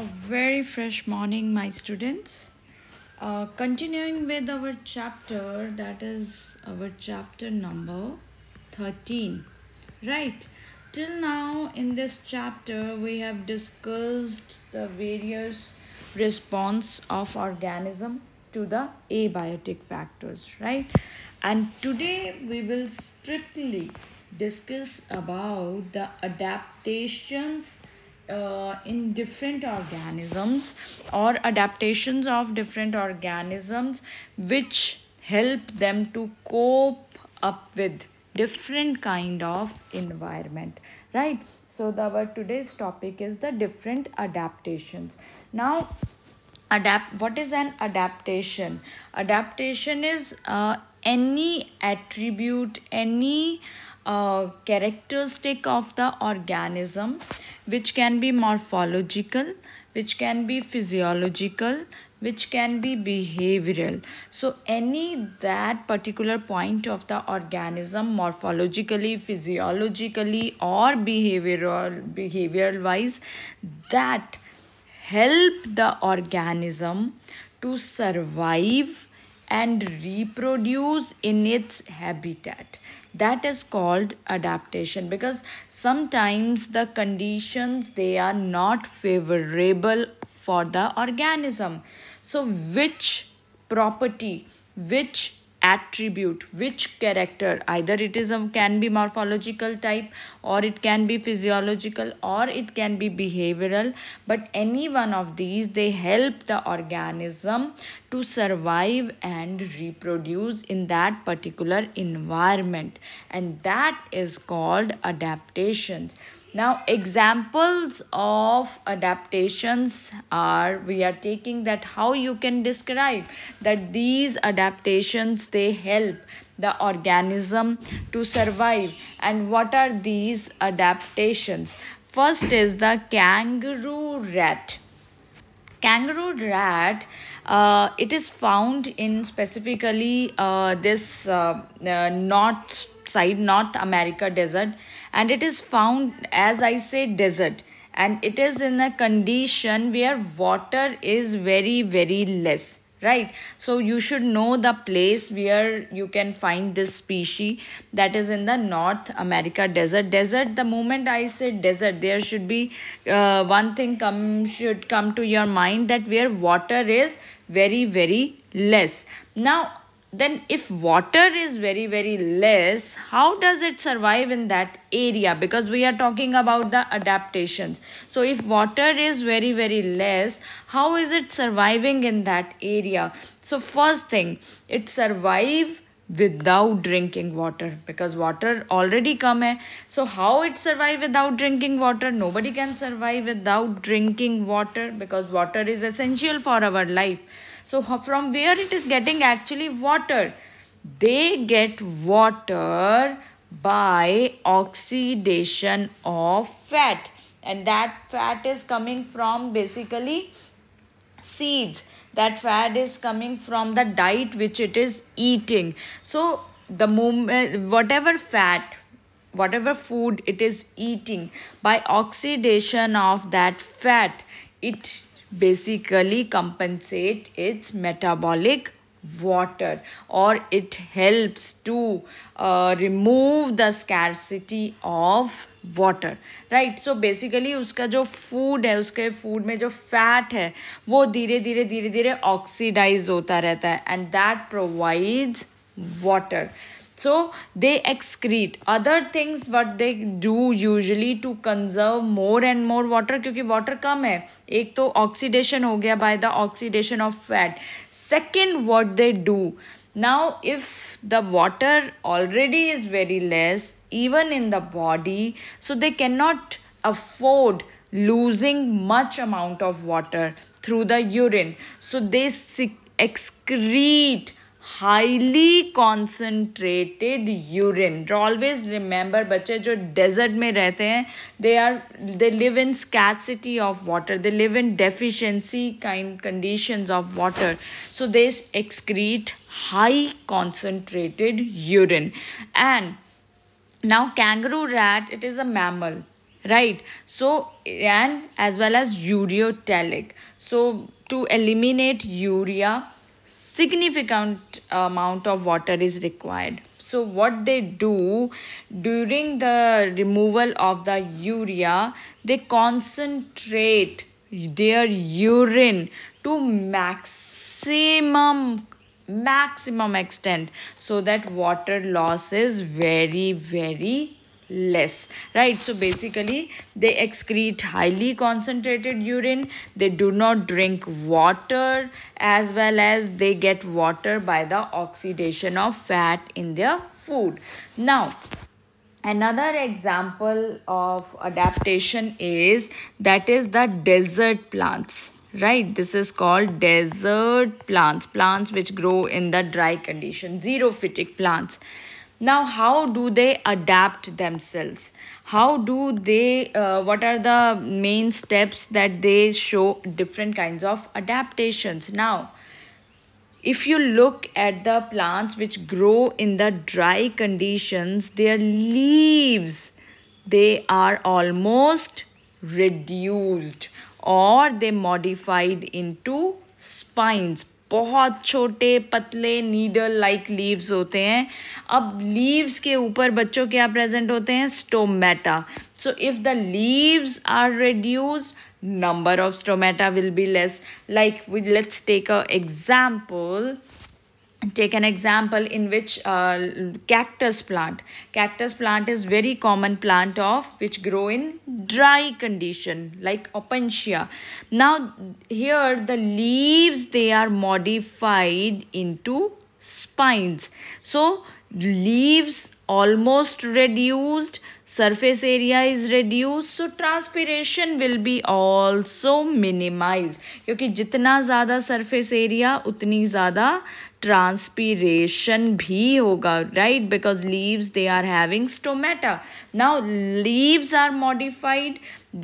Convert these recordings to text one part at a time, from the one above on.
A very fresh morning, my students. Uh, continuing with our chapter, that is our chapter number 13. Right, till now in this chapter, we have discussed the various response of organism to the abiotic factors, right? And today we will strictly discuss about the adaptations uh, in different organisms or adaptations of different organisms which help them to cope up with different kind of environment right? So the, our today's topic is the different adaptations. Now adapt what is an adaptation? Adaptation is uh, any attribute any uh, characteristic of the organism which can be morphological which can be physiological which can be behavioral. So any that particular point of the organism morphologically physiologically or behavioral behavioral wise that help the organism to survive and reproduce in its habitat that is called adaptation because sometimes the conditions they are not favorable for the organism. So which property which attribute which character either it is a, can be morphological type or it can be physiological or it can be behavioral but any one of these they help the organism to survive and reproduce in that particular environment. And that is called adaptations. Now examples of adaptations are we are taking that how you can describe that these adaptations they help the organism to survive. And what are these adaptations? First is the kangaroo rat. Kangaroo rat uh, it is found in specifically uh, this uh, uh north side north america desert and it is found as I say desert. And it is in a condition where water is very very less right? So you should know the place where you can find this species that is in the north america desert. Desert the moment i say desert there should be uh, one thing come should come to your mind that where water is very very less. Now then if water is very very less how does it survive in that area? Because we are talking about the adaptations. So if water is very very less how is it surviving in that area? So first thing it survive without drinking water because water already come hai. so how it survive without drinking water nobody can survive without drinking water because water is essential for our life so from where it is getting actually water? They get water by oxidation of fat and that fat is coming from basically seeds that fat is coming from the diet which it is eating. So the moment whatever fat whatever food it is eating by oxidation of that fat it basically compensate its metabolic water or it helps to uh, remove the scarcity of water right so basically उसका जो food है, उसके food में जो fat है, वो धीरे धीरे धीरे धीरे ऑक्सीडाइज होता रहता है and that provide water so they excrete other things what they do usually to conserve more and more water क्योंकि वाटर कम है, एक तो ऑक्सीडेशन हो गया by the oxidation of fat second what they do now if the water already is very less even in the body so they cannot afford losing much amount of water through the urine so they excrete highly concentrated urine always remember बच्चे जो desert में रहते हैं they are they live in scarcity of water they live in deficiency kind conditions of water so they excrete high concentrated urine. And now kangaroo rat it is a mammal right? So and as well as ureotelic. So to eliminate urea significant amount of water is required. So what they do during the removal of the urea they concentrate their urine to maximum maximum extent so that water loss is very very less right? So basically they excrete highly concentrated urine they do not drink water as well as they get water by the oxidation of fat in their food. Now another example of adaptation is that is the desert plants right this is called desert plants plants which grow in the dry condition xerophytic plants. Now how do they adapt themselves? How do they uh, what are the main steps that they show different kinds of adaptations? Now if you look at the plants which grow in the dry conditions their leaves they are almost reduced और they modified in to spines बहुत छोटे पतले needle like leaves होते हैं। अब leaves के ऊपर बच्चों क्या प्रेजेंट होते हैं? Stomata so if the leaves are reduce number of stomata will be less like let's take a example take an example in which uh, cactus plant cactus plant is very common plant of which grow in dry condition like opuntia now here the leaves they are modified into spines so leaves almost reduced surface area is reduced so transpiration will be also minimized क्योंकि जितना ज़्यादा surface area उतनी ज़्यादा transpiration भी होगा right because leaves they are having stomata now leaves are modified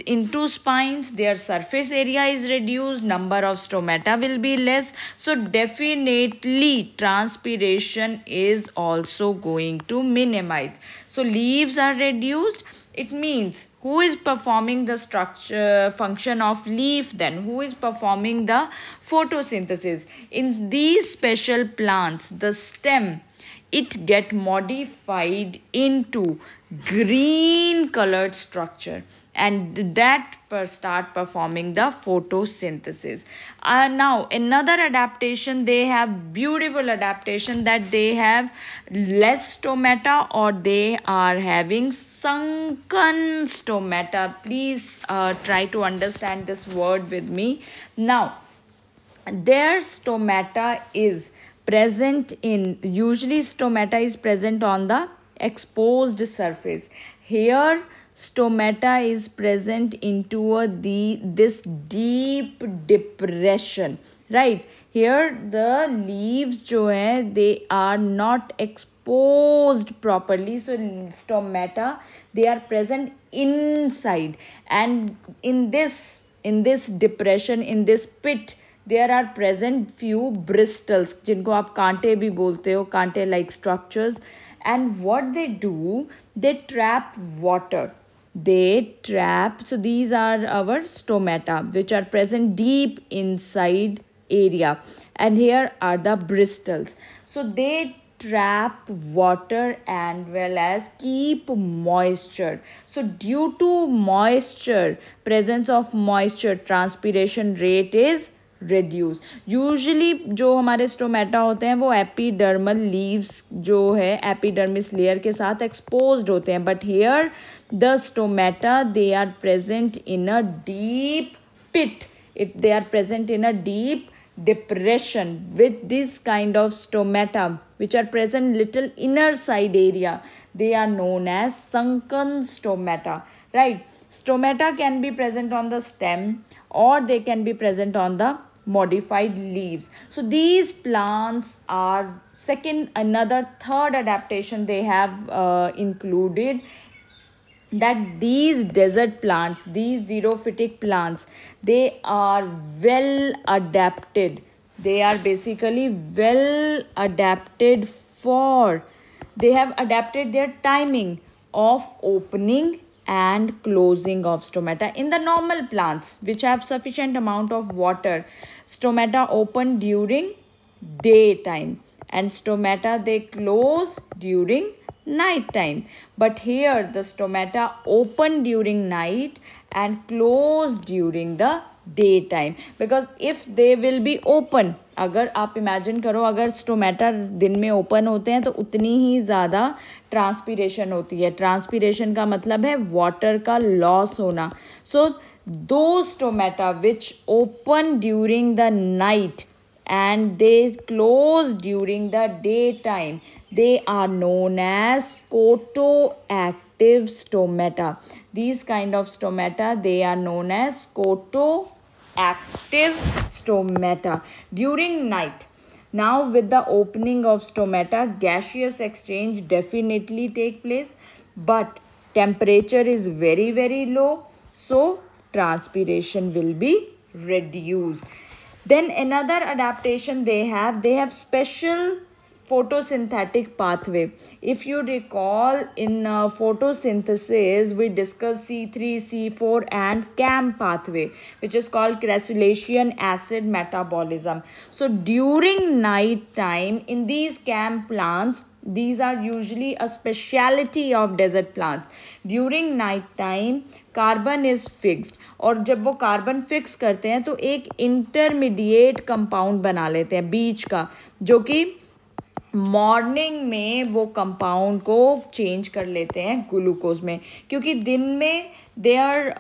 into spines they are surface area is reduce number of stomata will be less so definitely transpiration is also going to minimise so leaves are reduced it means who is performing the structure function of leaf then? Who is performing the photosynthesis? In these special plants the stem it get modified into green colored structure and that start performing the photosynthesis. Uh, now another adaptation they have beautiful adaptation that they have less stomata or they are having sunken stomata. Please uh, try to understand this word with me. Now their stomata is present in usually stomata is present on the exposed surface. Here stomata is present into the this deep depression right? Here the leaves jo hai they are not exposed properly. So stomata they are present inside. And in this in this depression in this pit there are present few bristles aap kaante bhi bolte ho kaante like structures. And what they do they trap water they trap so these are our stomata which are present deep inside area and here are the bristles so they trap water and well as keep moisture so due to moisture presence of moisture transpiration rate is reduce usually जो हमारे stomata होते हैं वो epidermal leaves जो है epidermis layer के साथ exposed होते हैं but here the stomata they are present in a deep pit. It they are present in a deep depression with this kind of stomata which are present little inner side area they are known as sunken stomata right? Stomata can be present on the stem or they can be present on the modified leaves. So these plants are second another third adaptation they have uh, included that these desert plants these xerophytic plants they are well adapted. They are basically well adapted for they have adapted their timing of opening and closing of stomata in the normal plants which have sufficient amount of water. Stomata open during daytime and stomata they close during night time. But here the stomata open during night and close during the day time because if they will be open अगर आप imagine करो, अगर stomata दिन में open होते हैं तो उतनी ही ज़्यादा ट्रांसपीरेशन होती है। ट्रांसपीरेशन का मतलब है वाटर का लॉस होना। So those stomata which open during the night and they close during the daytime. They are known as photoactive stomata. These kind of stomata, they are known as photoactive stomata during night. Now with the opening of stomata, gaseous exchange definitely take place, but temperature is very, very low. So transpiration will be reduced. Then another adaptation they have, they have special photosynthetic pathway. If you recall in uh, photosynthesis, we discussed C3, C4 and CAM pathway, which is called crassulacean acid metabolism. So during night time in these CAM plants, these are usually a speciality of desert plants. During night time, carbon is fixed और जब वो carbon fix करते हैं तो एक intermediate compound बना लेते हैं, बीच का, जो कि मॉर्निंग में वो कंपाउंड को चेंज कर लेते हैं ग्लूकोज में, क्योंकि दिन में their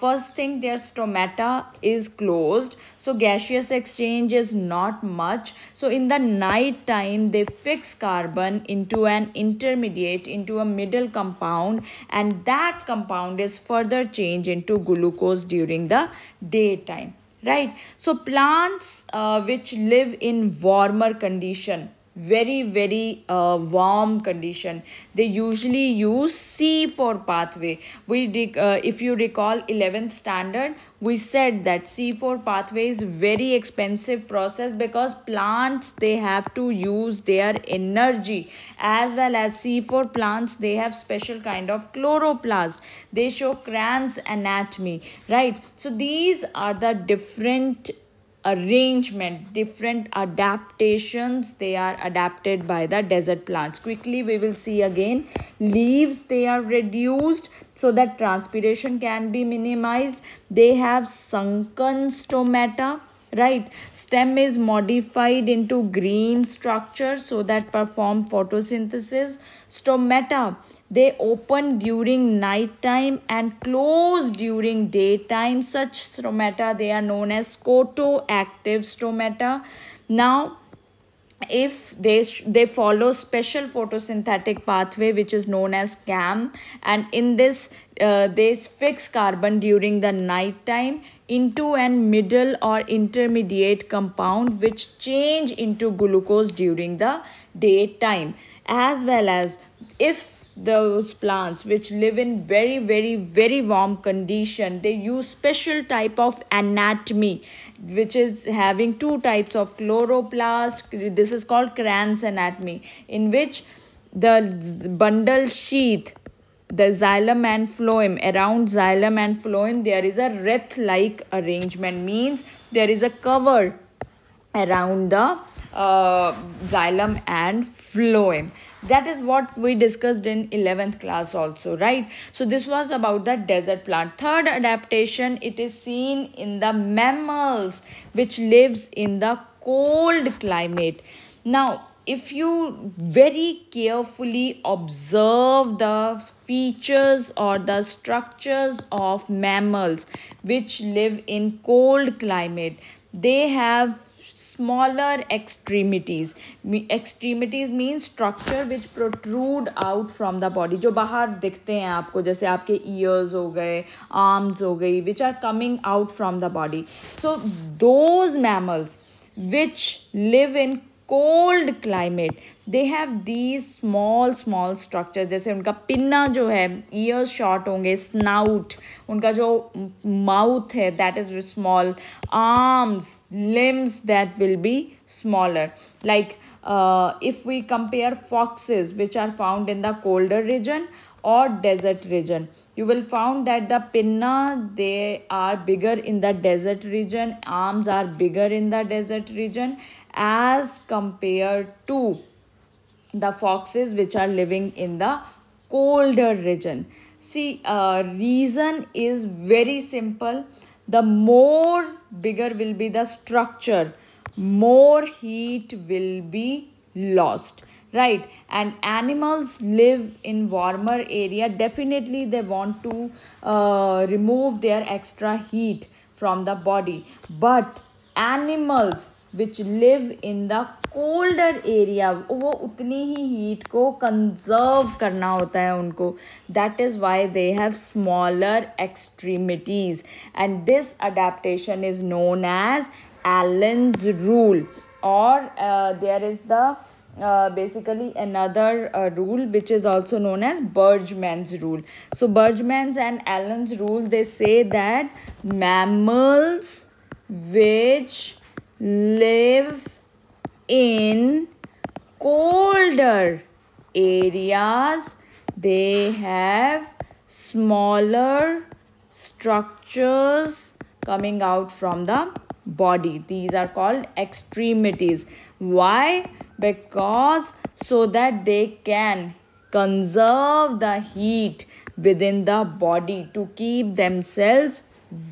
first thing their stomata is closed so gaseous exchange is not much so in the night time they fix carbon into an intermediate into a middle compound and that compound is further change into glucose during the day time right so plants which live in warmer condition very very uh, warm condition. They usually use c4 pathway. We uh, if you recall 11th standard we said that c4 pathway is very expensive process because plants they have to use their energy as well as c4 plants they have special kind of chloroplast. They show Kranz anatomy right? So these are the different arrangement different adaptations they are adapted by the desert plants. Quickly we will see again leaves they are reduced so that transpiration can be minimized. They have sunken stomata right? Stem is modified into green structure so that perform photosynthesis. Stomata they open during night time and close during daytime. Such stomata, they are known as photoactive stomata. Now, if they they follow special photosynthetic pathway which is known as cam and in this uh, they fix carbon during the night time into an middle or intermediate compound which change into glucose during the daytime as well as if those plants which live in very very very warm condition. They use special type of anatomy which is having two types of chloroplast. This is called Kranz anatomy in which the bundle sheath the xylem and phloem around xylem and phloem there is a wreath like arrangement. Means there is a cover around the uh, xylem and phloem that is what we discussed in 11th class also right? So this was about the desert plant. Third adaptation it is seen in the mammals which lives in the cold climate. Now if you very carefully observe the features or the structures of mammals which live in cold climate they have smaller extremities extremities means structure which protrude out from the body जो बाहर दिखते हैं आपको जैसे आपके ears हो गए arms हो गई which are coming out from the body so those mammals which live in cold climate they have these small small structure जैसे उनका पिन्ना जो है ईयर्स शॉर्ट होंगे स्नाउट उनका जो माउथ है that is small arms limbs that will be smaller like uh, if we compare foxes which are found in the colder region or desert region you will found that the pinna they are bigger in the desert region arms are bigger in the desert region as compared to the foxes which are living in the colder region. See uh, reason is very simple. The more bigger will be the structure more heat will be lost right? And animals live in warmer area. Definitely they want to uh, remove their extra heat from the body. But animals which live in the colder area वो उतनी ही heat को conserve करना होता है उनको। That is why they have smaller extremities and this adaptation is known as Allen's rule और there is the basically another rule which is also known as Berg Bergmann's rule so Berg Bergmann's and Allen's rule they say that mammals which live in colder areas they have smaller structures coming out from the body. These are called extremities. Why? Because so that they can conserve the heat within the body to keep themselves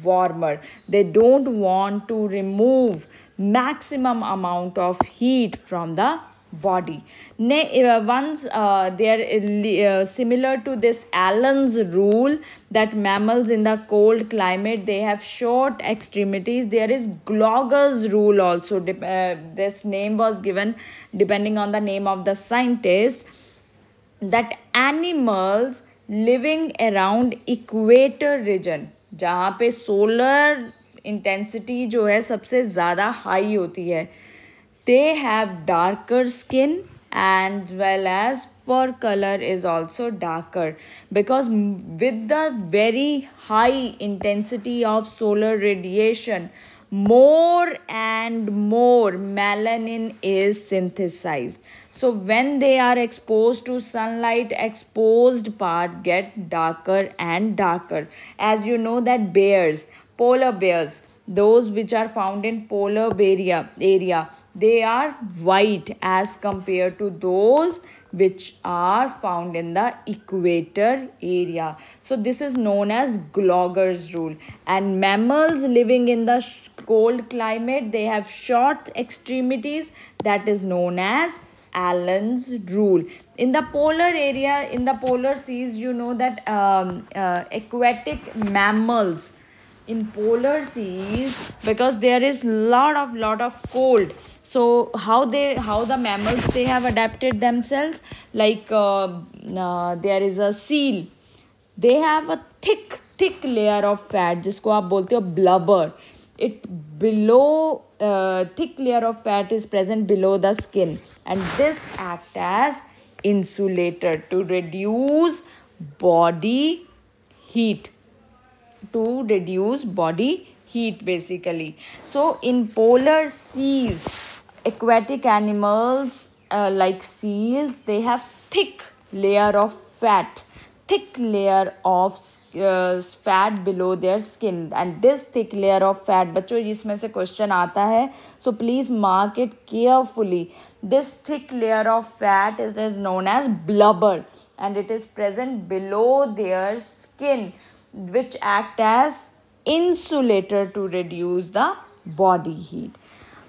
warmer. They don't want to remove maximum amount of heat from the body. Eh, once uh, they are uh, similar to this Allen's rule that mammals in the cold climate they have short extremities. There is Gloger's rule also. Uh, this name was given depending on the name of the scientist that animals living around equator region जहाँ पे solar intensity जो है सबसे ज़्यादा high होती है। They have darker skin and well as fur colour is also darker because with the very high intensity of solar radiation more and more melanin is synthesise so when they are expose to sunlight expose part get darker and darker as you know that bears polar bears those which are found in polar area area they are white as compared to those which are found in the equator area so this is known as Gloger's rule and mammals living in the cold climate they have short extremities that is known as Allen's rule. In the polar area, in the polar seas, you know that um, uh, aquatic mammals in polar seas because there is lot of lot of cold so how they how the mammals they have adapted themselves like uh, uh, there is a seal they have a thick thick layer of fat जिसको आप बोलते हो blubber it below uh, thick layer of fat is present below the skin and this act as insulator to reduce body heat To reduce body heat basically so in polar seas aquatic animals uh, like seals they have thick layer of fat thick layer of uh, fat below their skin and this thick layer of fat बच्चों इसमें से question आता है so please mark it carefully this thick layer of fat is, is known as blubber and it is present below their skin which act as insulator to reduce the body heat.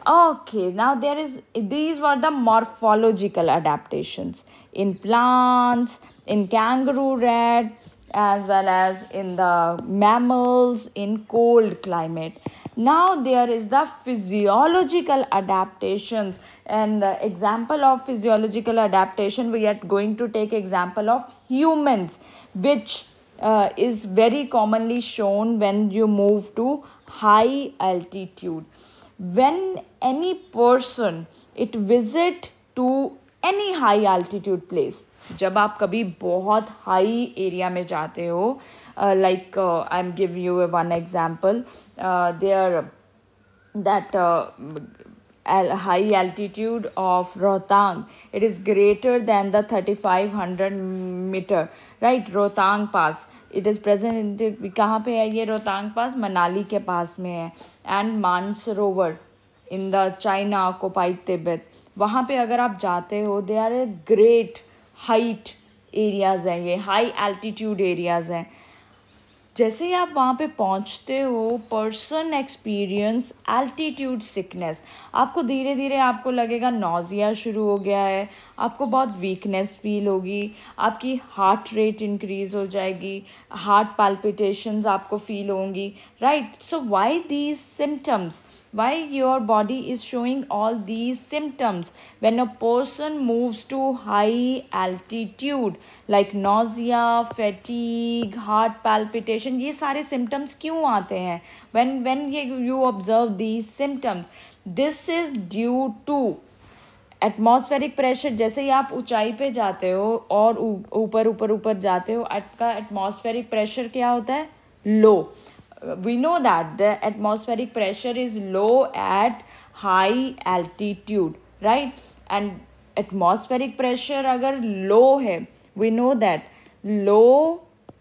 Okay now there is these were the morphological adaptations in plants in kangaroo rat as well as in the mammals in cold climate. Now there is the physiological adaptations and the example of physiological adaptation we are going to take example of humans which uh, is very commonly shown when you move to high altitude when any person it visit to any high altitude place जब आप कभी बहुत high area में जाते हो like I am give you one example there that high altitude of Rohtang. It is greater than the 3500 meter, right Rohtang pass It is present कहाँ पे है ये? रोहतांग पास, मनाली के पास में है. And Mansarovar in the China occupied Tibet वहाँ पे अगर आप जाते हो they are a great height areas हैं ये. हाई एल्टीट्यूड एरियाज़ हैं. जैसे ही आप वहाँ पे पहुँचते हो पर्सन एक्सपीरियंस एल्टीट्यूड सिकनेस आपको धीरे धीरे आपको लगेगा नोज़िया शुरू हो गया है. आपको बहुत वीकनेस फील होगी, आपकी हार्ट रेट इंक्रीज़ हो जाएगी हार्ट पैल्पिटेशंस आपको फील होंगी right so why these symptoms why your body is showing all these symptoms when a person moves to high altitude like nausea fatigue heart palpitation ये सारे symptoms क्यों आते हैं? When when ये you observe these symptoms this is due to atmospheric pressure जैसे ही आप ऊंचाई पे जाते हो और ऊपर ऊपर ऊपर जाते हो का एटमॉस्फेरिक प्रेशर क्या होता है? Low we know that the atmospheric pressure is low at high altitude right and atmospheric pressure अगर लो है we know that low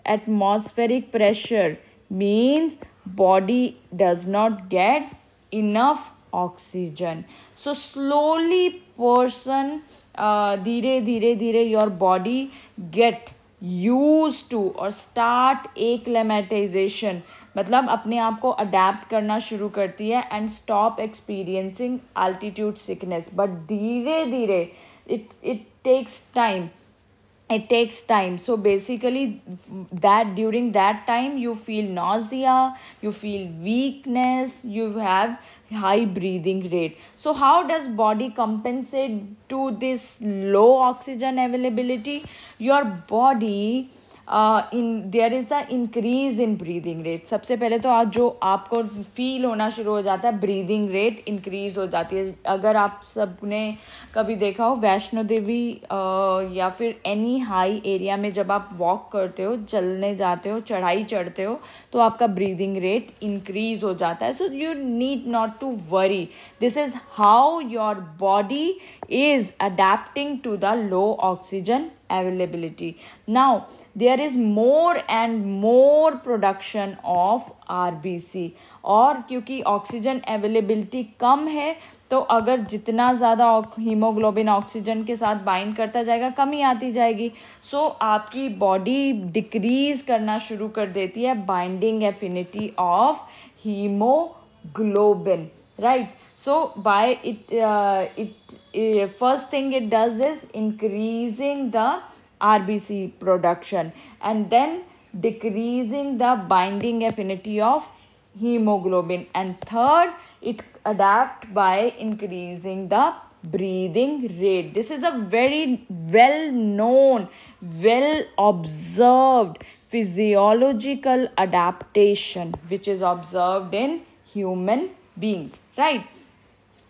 atmospheric pressure means body does not get enough oxygen so slowly person धीरे धीरे धीरे your body get used to और start acclimatisation मतलब अपने आप को अडेप्ट करना शुरू करती है and stop experiencing altitude sickness but धीरे धीरे it it takes time it takes time so basically that during that time you feel nausea you feel weakness you have high breathing rate. So how does body compensate to this low oxygen availability? Your body in there is the increase in breathing rate सबसे पहले तो आज जो आपको feel होना शुरू हो जाता है ब्रीदिंग रेट इंक्रीज हो जाती है। अगर आप सबने कभी देखा हो वैष्णो देवी uh, या फिर एनी हाई एरिया में जब आप वॉक करते हो चलने जाते हो चढ़ाई चढ़ते हो तो आपका ब्रीदिंग रेट इंक्रीज हो जाता है। So you need not to worry this is how your body is adapting to the low oxygen availability. Now, there is more and more production of RBC और क्योंकि ऑक्सीजन अवेलेबिलिटी कम है तो अगर जितना ज़्यादा हीमोग्लोबिन ऑक्सीजन के साथ bind करता जाएगा कमी आती जाएगी। सो so, आपकी बॉडी डिक्रीज करना शुरू कर देती है binding affinity of haemoglobin right so by it uh, it uh, first thing it does is increasing the rbc production and then decreasing the binding affinity of hemoglobin. And third it adapt by increasing the breathing rate. This is a very well known well observed physiological adaptation which is observed in human beings. Right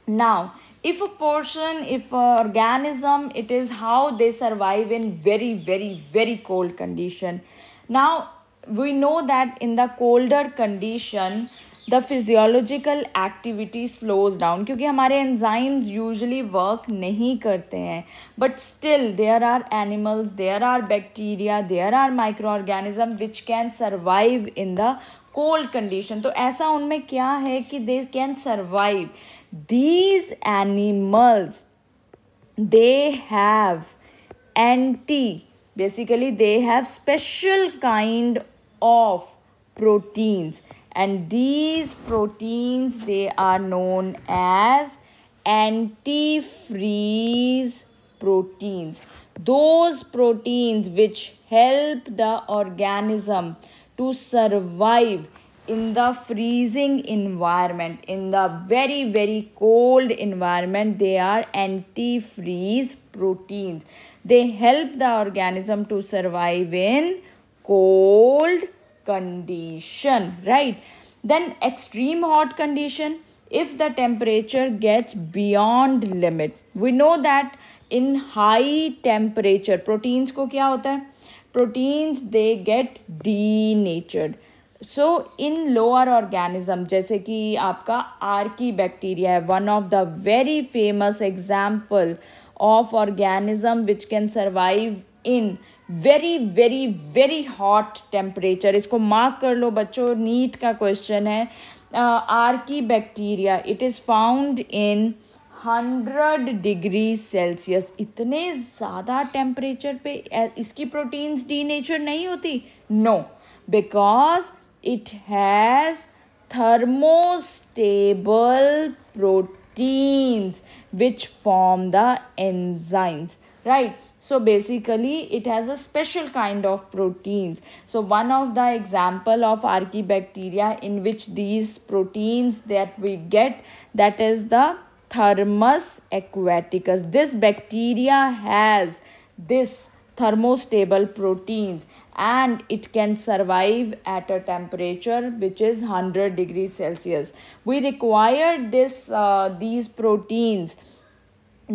now, if a person if a organism, it is how they survive in very very very cold condition. Now, we know that in the colder condition the physiological activity slows down क्योंकि हमारे enzymes usually work नहीं करते हैं। But still there are animals there are bacteria there are microorganism which can survive in the cold condition तो ऐसा उनमें क्या है कि they can survive these animals they have anti basically they have special kind of proteins. And these proteins they are known as antifreeze proteins. Those proteins which help the organism to survive in the freezing environment in the very very cold environment they are anti-freeze proteins. They help the organism to survive in cold condition right? Then extreme hot condition if the temperature gets beyond limit. We know that in high temperature proteins ko kya hota hai? Proteins they get denatured so in lower organism जैसे कि आपका archaebacteria है one of the very famous example of organism which can survive in very very very hot temperature इसको mark कर लो, बच्चों NEET का question है। Archaebacteria it is found in hundred degree Celsius इतने ज़्यादा टेम्परेचर पे इसकी प्रोटीन्स डी नेचर नहीं होती? No because It has thermostable proteins which form the enzymes right? So basically it has a special kind of proteins. So one of the example of archaebacteria in which these proteins that we get that is the thermus aquaticus. This bacteria has this thermostable proteins and it can survive at a temperature which is 100 degrees celsius. We require this uh, these proteins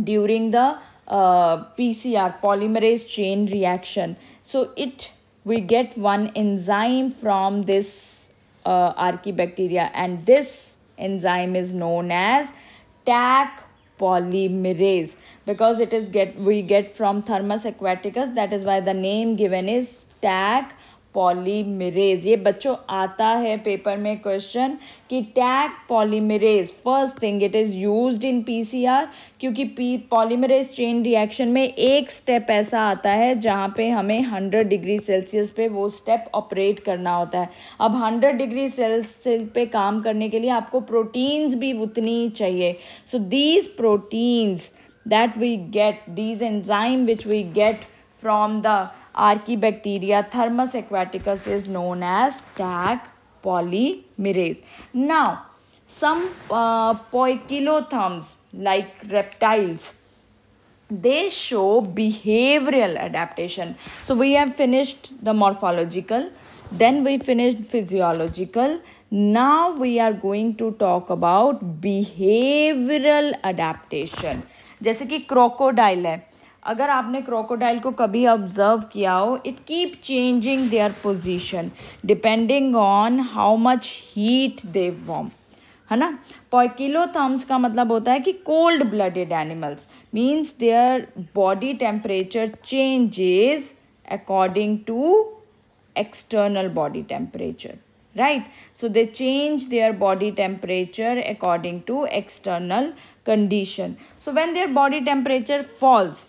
during the uh, pcr polymerase chain reaction. So it we get one enzyme from this uh, archaebacteria and this enzyme is known as taq polymerase. Because it is get we get from thermus aquaticus that is why the name given is Taq polymerase ये बच्चों आता है paper में question कि Taq polymerase first thing it is used in PCR क्योंकि P polymerase chain reaction में एक step ऐसा आता है जहाँ पे हमें 100 डिग्री सेल्सियस पे वो स्टेप ऑपरेट करना होता है। अब 100 डिग्री सेल्सियस पे काम करने के लिए आपको प्रोटीन्स भी उतनी चाहिए। So these proteins that we get these enzyme which we get from the archaebacteria Thermus aquaticus is known as Taq polymerase now some poikilotherms like reptiles they show behavioural adaptation so we have finished the morphological then we finished physiological now we are going to talk about behavioural adaptation जैसे कि crocodile है अगर आपने crocodile को कभी observe किया हो it keep changing their position depending on how much heat they warm है ना? पॉकिलो थम्स का मतलब होता है कि cold blooded animals means their body temperature changes according to external body temperature right so they change their body temperature according to external condition so when their body temperature falls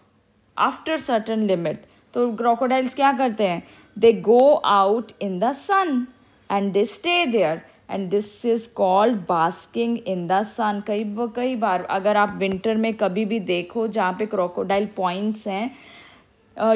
after certain limit तो crocodiles क्या करते हैं? They go out in the sun and they stay there and this is called basking in the sun कई कई बार अगर आप winter में कभी भी देखो जहाँ पे क्रोकोडाइल पॉइंट्स हैं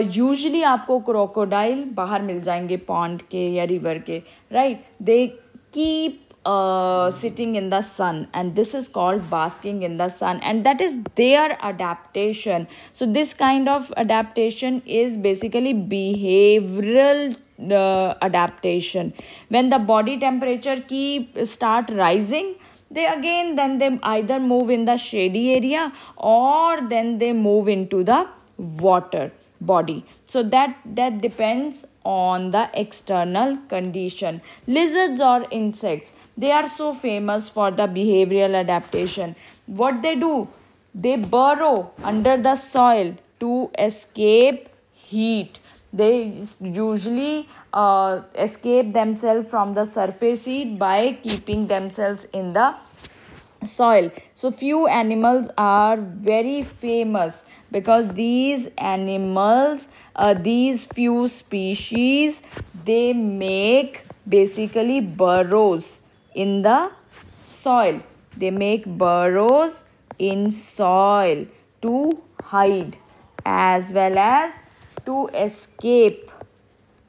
यूजली uh, आपको क्रोकोडाइल बाहर मिल जाएँगे पॉन्ड के या रिवर के right they keep uh, sitting in the sun. And this is called basking in the sun. And that is their adaptation. So this kind of adaptation is basically behavioral uh, adaptation. When the body temperature keep start rising they again then they either move in the shady area or then they move into the water body. So that that depends on the external condition. Lizards or insects they are so famous for the behavioral adaptation. What they do? They burrow under the soil to escape heat. They usually uh, escape themselves from the surface heat by keeping themselves in the soil. So few animals are very famous because these animals, uh, these few species, they make basically burrows in the soil. They make burrows in soil to hide as well as to escape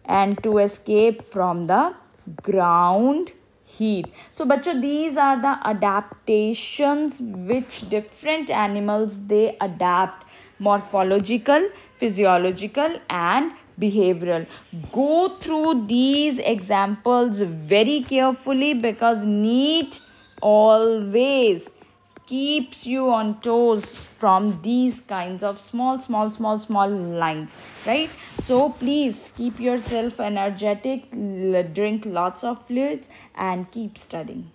and to escape from the ground heat. So, bacho, these are the adaptations which different animals they adapt morphological, physiological and behavioral. Go through these examples very carefully because NEET always keeps you on toes from these kinds of small small small small lines right? So please keep yourself energetic drink lots of fluids and keep studying